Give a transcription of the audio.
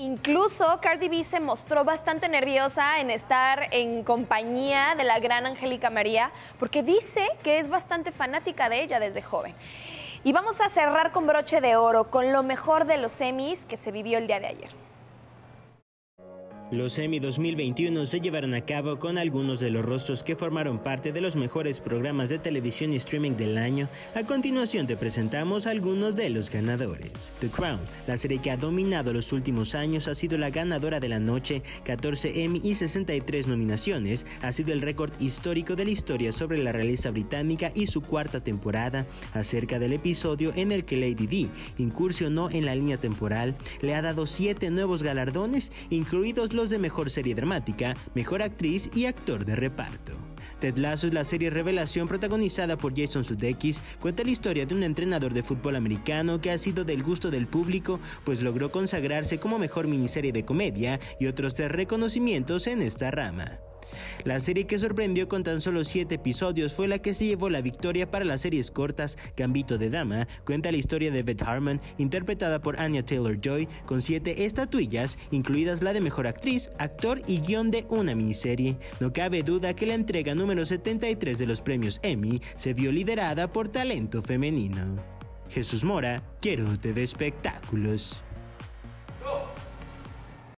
Incluso Cardi B se mostró bastante nerviosa en estar en compañía de la gran Angélica María, porque dice que es bastante fanática de ella desde joven. Y vamos a cerrar con broche de oro, con lo mejor de los semis que se vivió el día de ayer. Los Emmy 2021 se llevaron a cabo con algunos de los rostros que formaron parte de los mejores programas de televisión y streaming del año. A continuación te presentamos algunos de los ganadores. The Crown, la serie que ha dominado los últimos años, ha sido la ganadora de la noche, 14 Emmy y 63 nominaciones. Ha sido el récord histórico de la historia sobre la realeza británica y su cuarta temporada. Acerca del episodio en el que Lady D incursionó en la línea temporal, le ha dado 7 nuevos galardones, incluidos los de Mejor Serie Dramática, Mejor Actriz y Actor de Reparto. Ted Lasso es la serie revelación protagonizada por Jason Sudeikis, cuenta la historia de un entrenador de fútbol americano que ha sido del gusto del público, pues logró consagrarse como mejor miniserie de comedia y otros tres reconocimientos en esta rama. La serie que sorprendió con tan solo 7 episodios fue la que se llevó la victoria para las series cortas Gambito de Dama, cuenta la historia de Beth Harmon, interpretada por Anya Taylor-Joy, con 7 estatuillas, incluidas la de Mejor Actriz, Actor y guion de una miniserie. No cabe duda que la entrega número 73 de los premios Emmy se vio liderada por talento femenino. Jesús Mora, Quiero TV Espectáculos.